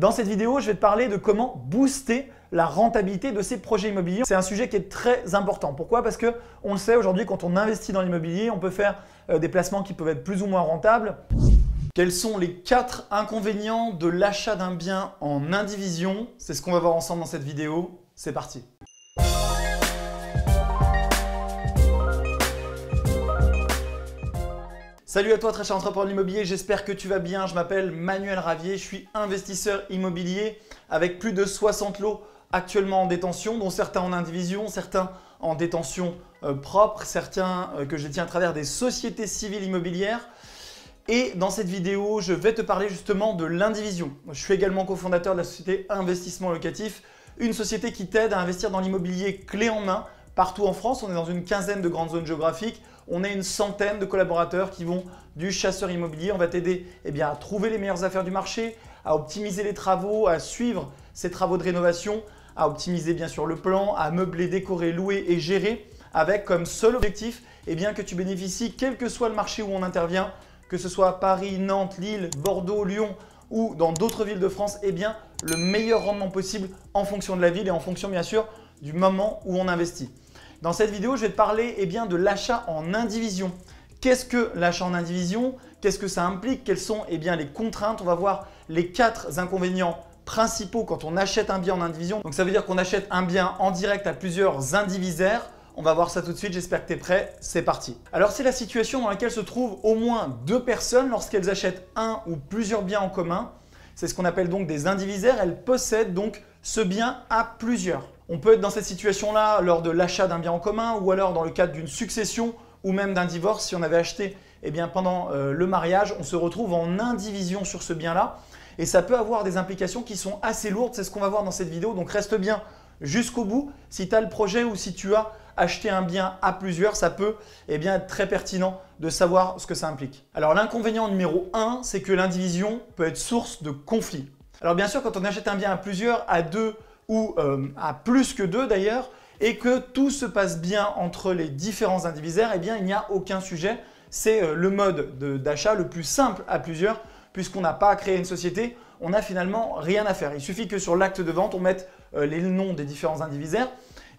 Dans cette vidéo, je vais te parler de comment booster la rentabilité de ces projets immobiliers. C'est un sujet qui est très important. Pourquoi? Parce que on le sait aujourd'hui, quand on investit dans l'immobilier, on peut faire euh, des placements qui peuvent être plus ou moins rentables. Quels sont les quatre inconvénients de l'achat d'un bien en indivision? C'est ce qu'on va voir ensemble dans cette vidéo. C'est parti. Salut à toi très cher entrepreneur de l'immobilier, j'espère que tu vas bien. Je m'appelle Manuel Ravier, je suis investisseur immobilier avec plus de 60 lots actuellement en détention, dont certains en indivision, certains en détention euh, propre, certains euh, que je tiens à travers des sociétés civiles immobilières. Et dans cette vidéo, je vais te parler justement de l'indivision. Je suis également cofondateur de la société Investissement Locatif, une société qui t'aide à investir dans l'immobilier clé en main partout en France. On est dans une quinzaine de grandes zones géographiques on est une centaine de collaborateurs qui vont du chasseur immobilier. On va t'aider eh à trouver les meilleures affaires du marché, à optimiser les travaux, à suivre ces travaux de rénovation, à optimiser bien sûr le plan, à meubler, décorer, louer et gérer avec comme seul objectif eh bien, que tu bénéficies, quel que soit le marché où on intervient, que ce soit Paris, Nantes, Lille, Bordeaux, Lyon ou dans d'autres villes de France, eh bien, le meilleur rendement possible en fonction de la ville et en fonction bien sûr du moment où on investit. Dans cette vidéo, je vais te parler eh bien, de l'achat en indivision. Qu'est-ce que l'achat en indivision? Qu'est-ce que ça implique? Quelles sont eh les contraintes? On va voir les quatre inconvénients principaux quand on achète un bien en indivision. Donc ça veut dire qu'on achète un bien en direct à plusieurs indivisaires. On va voir ça tout de suite, j'espère que tu es prêt, c'est parti. Alors c'est la situation dans laquelle se trouvent au moins deux personnes lorsqu'elles achètent un ou plusieurs biens en commun. C'est ce qu'on appelle donc des indivisaires, elles possèdent donc ce bien à plusieurs. On peut être dans cette situation-là lors de l'achat d'un bien en commun ou alors dans le cadre d'une succession ou même d'un divorce. Si on avait acheté eh pendant euh, le mariage, on se retrouve en indivision sur ce bien-là. Et ça peut avoir des implications qui sont assez lourdes. C'est ce qu'on va voir dans cette vidéo. Donc reste bien jusqu'au bout. Si tu as le projet ou si tu as acheté un bien à plusieurs, ça peut eh bien, être très pertinent de savoir ce que ça implique. Alors l'inconvénient numéro 1, c'est que l'indivision peut être source de conflits. Alors bien sûr, quand on achète un bien à plusieurs, à deux ou euh, à plus que deux d'ailleurs, et que tout se passe bien entre les différents indivisaires, eh bien il n'y a aucun sujet. C'est euh, le mode d'achat le plus simple à plusieurs, puisqu'on n'a pas à créer une société, on n'a finalement rien à faire. Il suffit que sur l'acte de vente, on mette euh, les noms des différents indivisaires.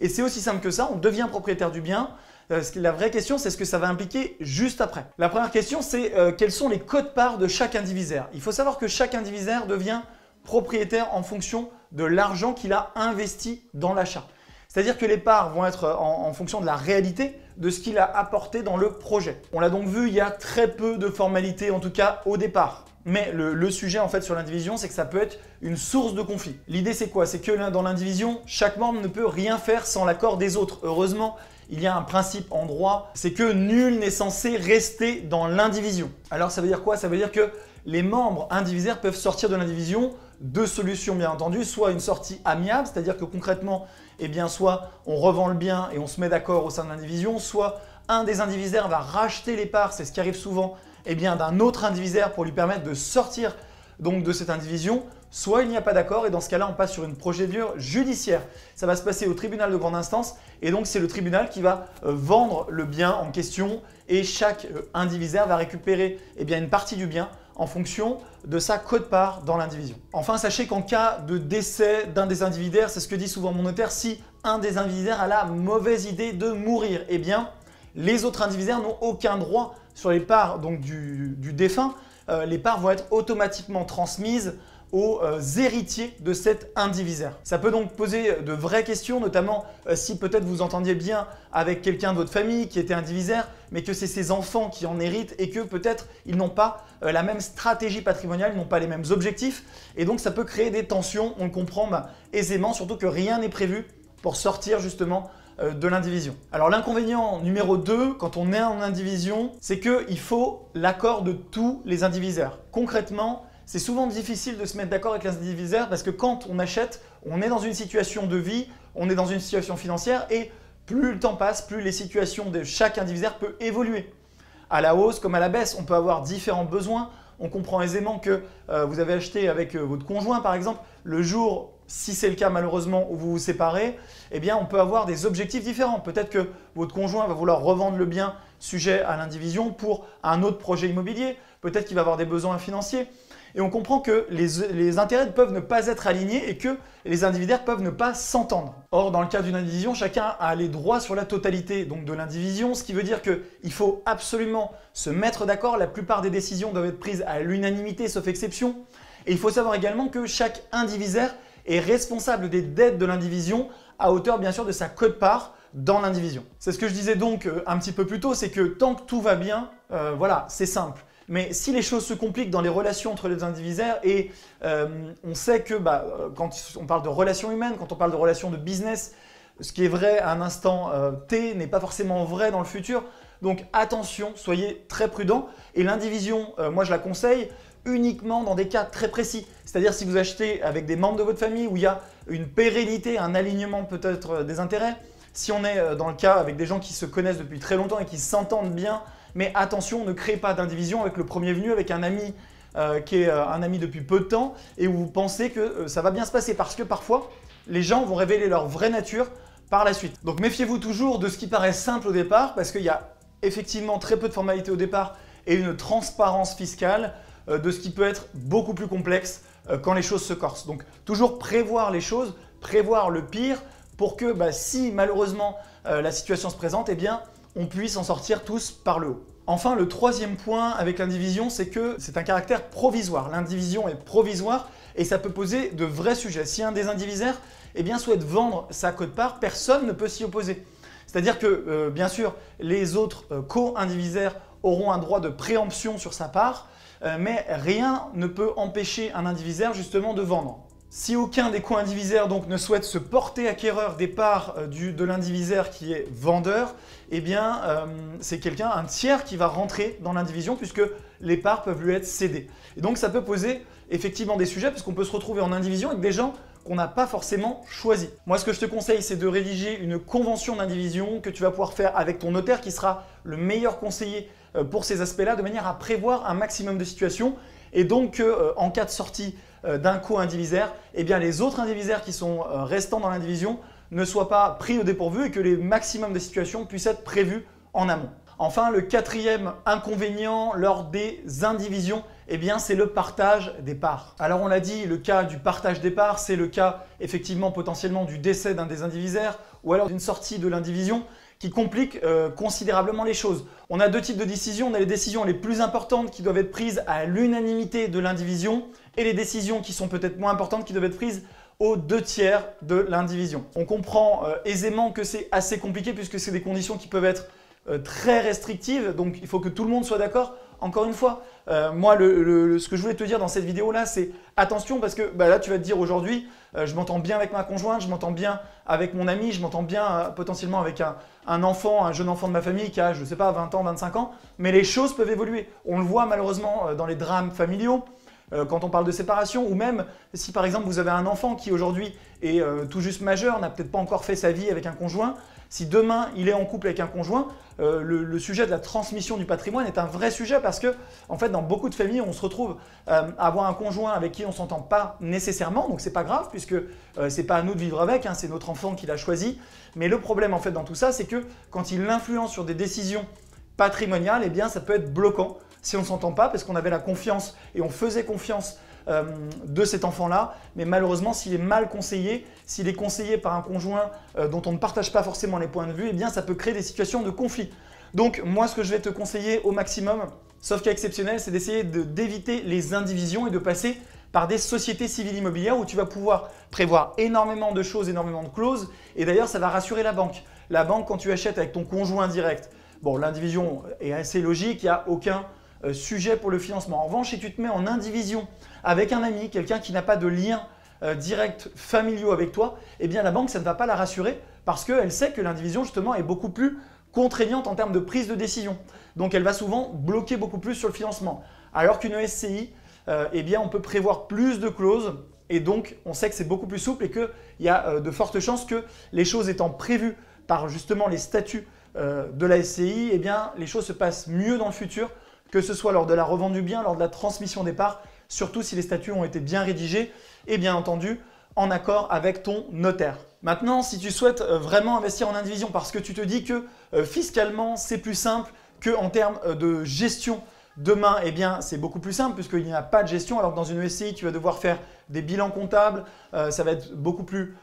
Et c'est aussi simple que ça, on devient propriétaire du bien. La vraie question, c'est ce que ça va impliquer juste après. La première question, c'est quels sont les codes-parts de chaque indivisaire? Il faut savoir que chaque indivisaire devient propriétaire en fonction de l'argent qu'il a investi dans l'achat. C'est-à-dire que les parts vont être en, fonction de la réalité de ce qu'il a apporté dans le projet. On l'a donc vu, il y a très peu de formalités, en tout cas au départ. Mais le, sujet en fait sur l'indivision, c'est que ça peut être une source de conflit. L'idée c'est quoi? C'est que dans l'indivision, chaque membre ne peut rien faire sans l'accord des autres. Heureusement, il y a un principe en droit, c'est que nul n'est censé rester dans l'indivision. Alors ça veut dire quoi? Ça veut dire que les membres indivisaires peuvent sortir de l'indivision deux solutions bien entendu, soit une sortie amiable, c'est-à-dire que concrètement, eh soit on revend le bien et on se met d'accord au sein de l'indivision, soit un des indivisaires va racheter les parts, c'est ce qui arrive souvent, eh bien, d'un autre indivisaire pour lui permettre de sortir de cette indivision, soit il n'y a pas d'accord et dans ce cas-là, on passe sur une procédure judiciaire. Ça va se passer au tribunal de grande instance et donc c'est le tribunal qui va euh, vendre le bien en question et chaque euh, indivisaire va récupérer eh une partie du bien en fonction de sa cote-part dans l'indivision. Enfin, sachez qu'en cas de décès d'un des indivisaires, c'est ce que dit souvent mon notaire, si un des indivisaires a la mauvaise idée de mourir, eh bien, les autres indivisaires n'ont aucun droit sur les parts du, défunt. Euh, les parts vont être automatiquement transmises aux euh, héritiers de cet indivisaire. Ça peut donc poser de vraies questions, notamment euh, si peut-être vous entendiez bien avec quelqu'un de votre famille qui était indivisaire, mais que c'est ses enfants qui en héritent et que peut-être ils n'ont pas euh, la même stratégie patrimoniale, n'ont pas les mêmes objectifs, et donc ça peut créer des tensions, on le comprend bah, aisément, surtout que rien n'est prévu pour sortir justement de l'indivision. Alors l'inconvénient numéro 2 quand on est en indivision, c'est qu'il faut l'accord de tous les indivisaires. Concrètement, c'est souvent difficile de se mettre d'accord avec l'indivisaire parce que quand on achète, on est dans une situation de vie, on est dans une situation financière et plus le temps passe, plus les situations de chaque indivisaire peut évoluer. À la hausse comme à la baisse, on peut avoir différents besoins. On comprend aisément que euh, vous avez acheté avec euh, votre conjoint par exemple, le jour, si c'est le cas malheureusement, où vous vous séparez, eh bien on peut avoir des objectifs différents. Peut-être que votre conjoint va vouloir revendre le bien sujet à l'indivision pour un autre projet immobilier. Peut-être qu'il va avoir des besoins financiers. Et on comprend que les, intérêts peuvent ne pas être alignés et que les indivisaires peuvent ne pas s'entendre. Or, dans le cas d'une indivision, chacun a les droits sur la totalité donc de l'indivision, ce qui veut dire qu'il faut absolument se mettre d'accord. La plupart des décisions doivent être prises à l'unanimité, sauf exception. Et il faut savoir également que chaque indivisaire est responsable des dettes de l'indivision à hauteur bien sûr de sa quote-part dans l'indivision. C'est ce que je disais donc euh, un petit peu plus tôt, c'est que tant que tout va bien, euh, voilà, c'est simple. Mais si les choses se compliquent dans les relations entre les indivisaires, et euh, on sait que bah, quand on parle de relations humaines, quand on parle de relations de business, ce qui est vrai à un instant T n'est pas forcément vrai dans le futur. Donc attention, soyez très prudents. Et l'indivision, moi je la conseille uniquement dans des cas très précis. C'est-à-dire si vous achetez avec des membres de votre famille où il y a une pérennité, un alignement peut-être des intérêts, si on est euh, dans le cas avec des gens qui se connaissent depuis très longtemps et qui s'entendent bien, mais attention, ne créez pas d'indivision avec le premier venu, avec un ami euh, qui est euh, un ami depuis peu de temps et où vous pensez que ça va bien se passer parce que parfois, les gens vont révéler leur vraie nature par la suite. Donc méfiez-vous toujours de ce qui paraît simple au départ parce qu'il y a effectivement très peu de formalités au départ et une transparence fiscale de ce qui peut être beaucoup plus complexe quand les choses se corsent. Donc toujours prévoir les choses, prévoir le pire, pour que bah, si malheureusement euh, la situation se présente, eh bien, on puisse en sortir tous par le haut. Enfin, le troisième point avec l'indivision, c'est que c'est un caractère provisoire. L'indivision est provisoire et ça peut poser de vrais sujets. Si un des indivisaires eh bien, souhaite vendre sa cote-part, personne ne peut s'y opposer. C'est-à-dire que, euh, bien sûr, les autres euh, co-indivisaires auront un droit de préemption sur sa part, mais rien ne peut empêcher un indivisaire justement de vendre. Si aucun des co-indivisaires ne souhaite se porter acquéreur des parts euh, de l'indivisaire qui est vendeur, eh bien euh, c'est quelqu'un, un tiers qui va rentrer dans l'indivision puisque les parts peuvent lui être cédées. Et donc ça peut poser effectivement des sujets parce qu'on peut se retrouver en indivision avec des gens qu'on n'a pas forcément choisis. Moi ce que je te conseille c'est de rédiger une convention d'indivision que tu vas pouvoir faire avec ton notaire qui sera le meilleur conseiller euh, pour ces aspects-là de manière à prévoir un maximum de situations et donc en cas de sortie euh, d'un co-indivisaire, eh bien les autres indivisaires qui sont euh, restants dans l'indivision ne soient pas pris au dépourvu et que les maximums de situations puissent être prévus en amont. Enfin, le quatrième inconvénient lors des indivisions, eh c'est le partage des parts. Alors, on l'a dit, le cas du partage des parts, c'est le cas effectivement potentiellement du décès d'un des indivisaires ou alors d'une sortie de l'indivision qui complique euh, considérablement les choses. On a deux types de décisions. On a les décisions les plus importantes qui doivent être prises à l'unanimité de l'indivision et les décisions qui sont peut-être moins importantes qui doivent être prises aux deux tiers de l'indivision. On comprend euh, aisément que c'est assez compliqué puisque c'est des conditions qui peuvent être euh, très restrictives, donc il faut que tout le monde soit d'accord. Encore une fois, euh, moi, ce que je voulais te dire dans cette vidéo-là, c'est attention parce que bah, là, tu vas te dire aujourd'hui, je m'entends bien avec ma conjointe, je m'entends bien avec mon ami, je m'entends bien potentiellement avec un, un, enfant, un jeune enfant de ma famille qui a, je ne sais pas, 20 ans, 25 ans, mais les choses peuvent évoluer. On le voit malheureusement dans les drames familiaux. Euh, quand on parle de séparation, ou même si par exemple vous avez un enfant qui aujourd'hui est euh, tout juste majeur, n'a peut-être pas encore fait sa vie avec un conjoint, si demain il est en couple avec un conjoint, euh, le, sujet de la transmission du patrimoine est un vrai sujet parce que, en fait, dans beaucoup de familles, on se retrouve à avoir un conjoint avec qui on ne s'entend pas nécessairement, donc c'est pas grave puisque c'est pas à nous de vivre avec, hein, c'est notre enfant qui l'a choisi. Mais le problème en fait dans tout ça, c'est que quand il influence sur des décisions patrimoniales, eh bien ça peut être bloquant si on ne s'entend pas, parce qu'on avait la confiance et on faisait confiance euh, de cet enfant-là. Mais malheureusement, s'il est mal conseillé, s'il est conseillé par un conjoint euh, dont on ne partage pas forcément les points de vue, eh bien ça peut créer des situations de conflit. Donc moi, ce que je vais te conseiller au maximum, sauf cas exceptionnel, c'est d'essayer d'éviter les indivisions et de passer par des sociétés civiles immobilières où tu vas pouvoir prévoir énormément de choses, énormément de clauses. Et d'ailleurs, ça va rassurer la banque. La banque, quand tu achètes avec ton conjoint direct, bon, l'indivision est assez logique, il n'y a aucun euh, sujet pour le financement. En revanche, si tu te mets en indivision avec un ami, quelqu'un qui n'a pas de lien euh, direct familiaux avec toi, eh bien la banque, ça ne va pas la rassurer parce qu'elle sait que l'indivision, justement, est beaucoup plus contraignante en termes de prise de décision. Donc elle va souvent bloquer beaucoup plus sur le financement. Alors qu'une SCI, euh, eh bien on peut prévoir plus de clauses et donc on sait que c'est beaucoup plus souple et qu'il y a de fortes chances que les choses étant prévues par justement les statuts de la SCI, eh bien les choses se passent mieux dans le futur que ce soit lors de la revente du bien, lors de la transmission des parts, surtout si les statuts ont été bien rédigés et bien entendu en accord avec ton notaire. Maintenant, si tu souhaites euh, vraiment investir en indivision parce que tu te dis que euh, fiscalement c'est plus simple qu'en termes euh, de gestion Demain, eh bien, c'est beaucoup plus simple puisqu'il n'y a pas de gestion, alors que dans une SCI, tu vas devoir faire des bilans comptables. Ça va être beaucoup plus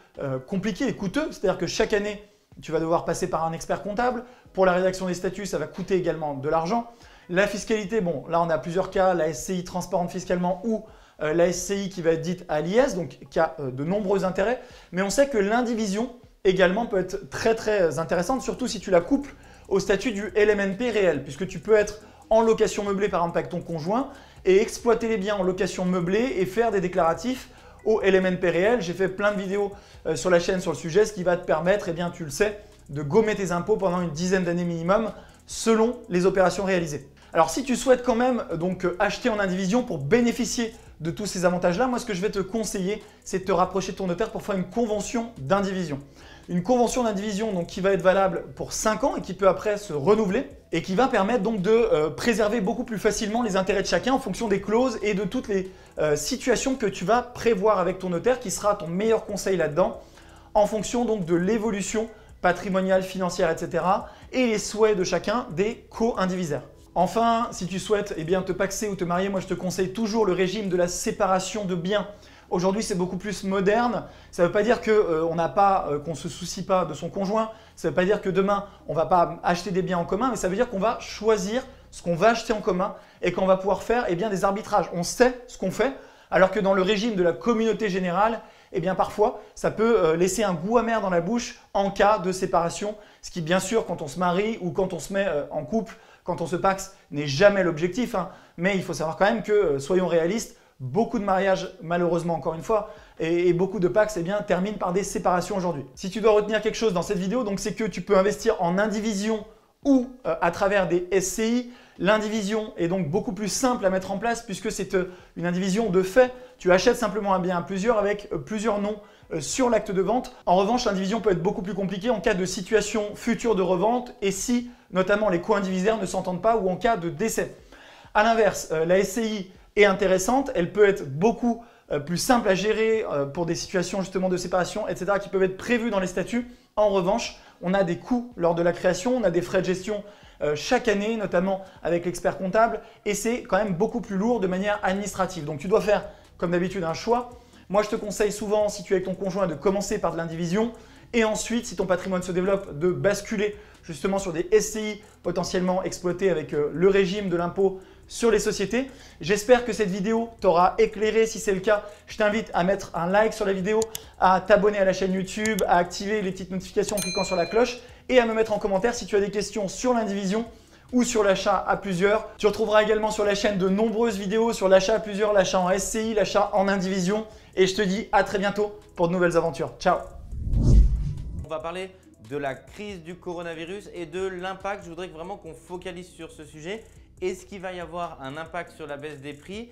compliqué et coûteux. C'est-à-dire que chaque année, tu vas devoir passer par un expert comptable. Pour la rédaction des statuts, ça va coûter également de l'argent. La fiscalité, bon, là, on a plusieurs cas. La SCI transparente fiscalement ou euh, la SCI qui va être dite à l'IS, donc qui a de nombreux intérêts. Mais on sait que l'indivision également peut être très très intéressante, surtout si tu la couples au statut du LMNP réel, puisque tu peux être en location meublée par exemple avec ton conjoint et exploiter les biens en location meublée et faire des déclaratifs au LMNP réel. J'ai fait plein de vidéos euh, sur la chaîne sur le sujet, ce qui va te permettre, eh bien, tu le sais, de gommer tes impôts pendant une dizaine d'années minimum selon les opérations réalisées. Alors si tu souhaites quand même euh, donc euh, acheter en indivision pour bénéficier de tous ces avantages-là, moi ce que je vais te conseiller, c'est de te rapprocher de ton notaire pour faire une convention d'indivision. Une convention d'indivision donc qui va être valable pour 5 ans et qui peut après se renouveler et qui va permettre donc de euh, préserver beaucoup plus facilement les intérêts de chacun en fonction des clauses et de toutes les situations que tu vas prévoir avec ton notaire qui sera ton meilleur conseil là-dedans en fonction donc de l'évolution patrimoniale, financière, etc. et les souhaits de chacun des co-indivisaires. Enfin, si tu souhaites eh bien, te paxer ou te marier, moi je te conseille toujours le régime de la séparation de biens. Aujourd'hui, c'est beaucoup plus moderne. Ça ne veut pas dire qu'on euh, euh, qu'on se soucie pas de son conjoint. Ça ne veut pas dire que demain, on ne va pas acheter des biens en commun, mais ça veut dire qu'on va choisir ce qu'on va acheter en commun et qu'on va pouvoir faire eh bien, des arbitrages. On sait ce qu'on fait, alors que dans le régime de la communauté générale, eh bien parfois, ça peut euh, laisser un goût amer dans la bouche en cas de séparation, ce qui bien sûr, quand on se marie ou quand on se met en couple, quand on se paxe, n'est jamais l'objectif. Hein. Mais il faut savoir quand même que, soyons réalistes, Beaucoup de mariages, malheureusement encore une fois, et, beaucoup de Pax eh bien, terminent par des séparations aujourd'hui. Si tu dois retenir quelque chose dans cette vidéo, c'est que tu peux investir en indivision ou euh, à travers des SCI. L'indivision est donc beaucoup plus simple à mettre en place puisque c'est euh, une indivision de fait. Tu achètes simplement un bien à plusieurs avec euh, plusieurs noms sur l'acte de vente. En revanche, l'indivision peut être beaucoup plus compliquée en cas de situation future de revente et si notamment les co-indivisaires ne s'entendent pas ou en cas de décès. A l'inverse, la SCI est intéressante. Elle peut être beaucoup euh, plus simple à gérer euh, pour des situations justement de séparation, etc., qui peuvent être prévues dans les statuts. En revanche, on a des coûts lors de la création, on a des frais de gestion euh, chaque année, notamment avec l'expert comptable, et c'est quand même beaucoup plus lourd de manière administrative. Donc tu dois faire, comme d'habitude, un choix. Moi, je te conseille souvent, si tu es avec ton conjoint, de commencer par de l'indivision, et ensuite, si ton patrimoine se développe, de basculer justement sur des SCI potentiellement exploités avec le régime de l'impôt sur les sociétés. J'espère que cette vidéo t'aura éclairé. Si c'est le cas, je t'invite à mettre un like sur la vidéo, à t'abonner à la chaîne YouTube, à activer les petites notifications en cliquant sur la cloche et à me mettre en commentaire si tu as des questions sur l'indivision ou sur l'achat à plusieurs. Tu retrouveras également sur la chaîne de nombreuses vidéos sur l'achat à plusieurs, l'achat en SCI, l'achat en indivision. Et je te dis à très bientôt pour de nouvelles aventures. Ciao On va parler de la crise du coronavirus et de l'impact. Je voudrais vraiment qu'on focalise sur ce sujet est-ce qu'il va y avoir un impact sur la baisse des prix?